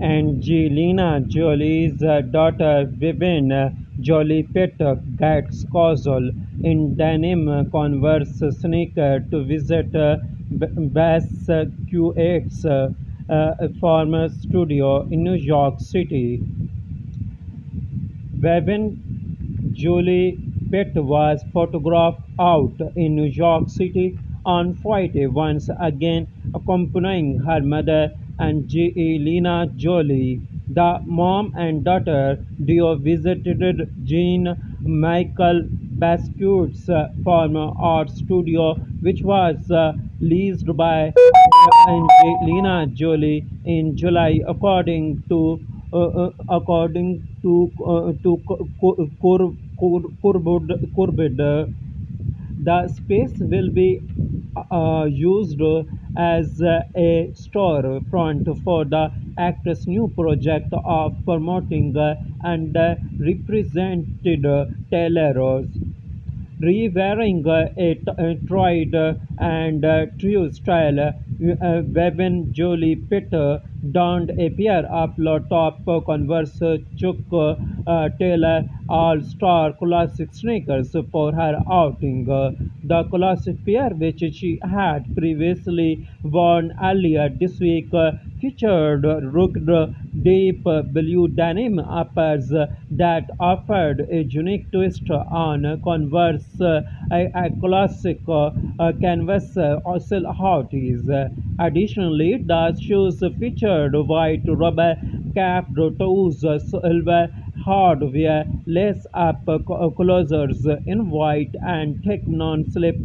Angelina Jolie's uh, daughter Vivienne Jolie Pitt gets casual in denim Converse sneaker to visit uh, Basquiat's uh, uh, former studio in New York City. Vivienne Jolie Pitt was photographed out in New York City on Friday, once again accompanying her mother Angelina Jolie. The mom and daughter duo visited Jean Michel Basquiat's uh, former art studio, which was uh, leased by Angelina Jolie in July, according to uh, uh, according to uh, to Curbed. The space will be uh, used as a storefront for the actress' new project of promoting and represented tailors re-wearing uh, a tried uh, and uh, true style, uh, Vivienne Jolie Pitt donned a pair of low-top Converse Chuck uh, Taylor All-Star Classic sneakers for her outing. The classic pair, which she had previously worn earlier this week, featured rugged deep blue denim uppers that offered a unique twist on Converse a, a classic uh, canvas uh, silhouettes. Additionally, the shoes featured white rubber capped toes, silver hardware lace up closures in white and thick non-slip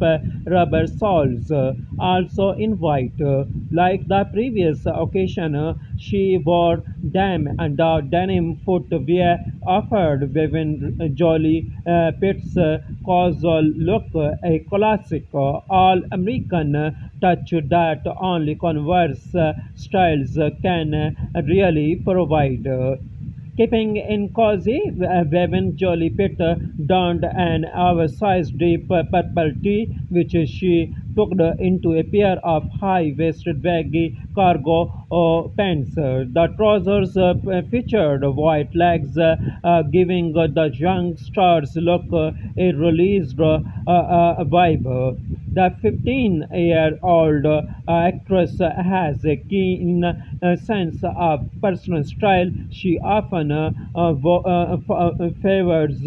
rubber soles also in white like the previous occasion she wore them and the denim footwear offered Vivienne Jolie uh, Pitt's casual look a classic all-American touch that only Converse styles can really provide. Keeping in cozy, uh, Vivienne Jolie Pitt donned an oversized deep purple tee, which she tucked into a pair of high-waisted baggy cargo uh, pants. The trousers uh, featured white legs, uh, uh, giving the young stars look uh, a released uh, vibe. The 15-year-old actress has a keen sense of personal style. She often favors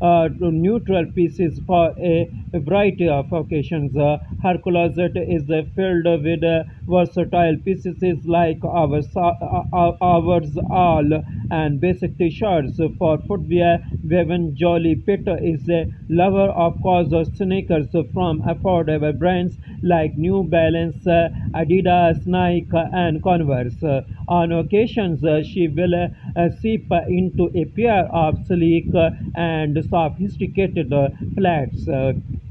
Uh, neutral pieces for a variety of occasions. Uh, Her closet is filled with uh, versatile pieces like ours, ours all and basic t-shirts for footwear. Vivienne Jolie Pitt is a lover of casual sneakers from affordable brands like New Balance, Adidas, Nike, and Converse. On occasions, she will sip into a pair of sleek and sophisticated flats.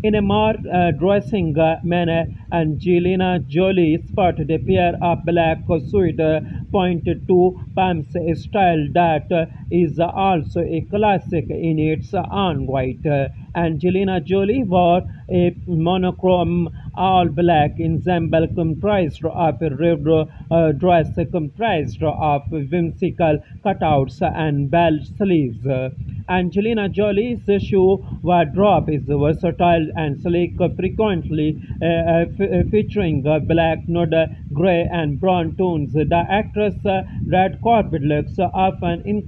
In a more uh, dressing uh, manner, Angelina Jolie sported a pair of black suede uh, pointed to pumps, style that is also a classic in its own right. Angelina Jolie wore a monochrome all black ensemble comprised of a ribbed uh, dress comprised of whimsical cutouts and bell sleeves. Angelina Jolie's shoe wardrobe is versatile and sleek, frequently uh, uh, featuring black, nude, gray, and brown tones. The actress' red carpet looks often in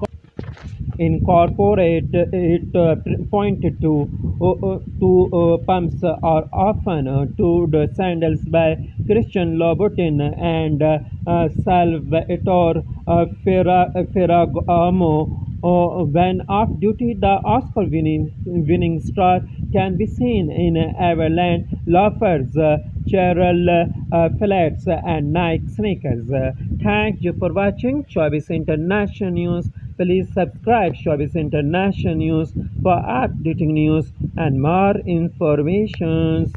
incorporate it uh, pointed to uh, uh, to uh, pumps are often uh, to the sandals by Christian Louboutin and uh, Salvatore Ferragamo. when off duty, the Oscar-winning winning star can be seen in Everlane loafers, Cheryl flats, and Nike sneakers. Thank you for watching Showbiz International News. Please subscribe Showbiz International News for updating news and more informations.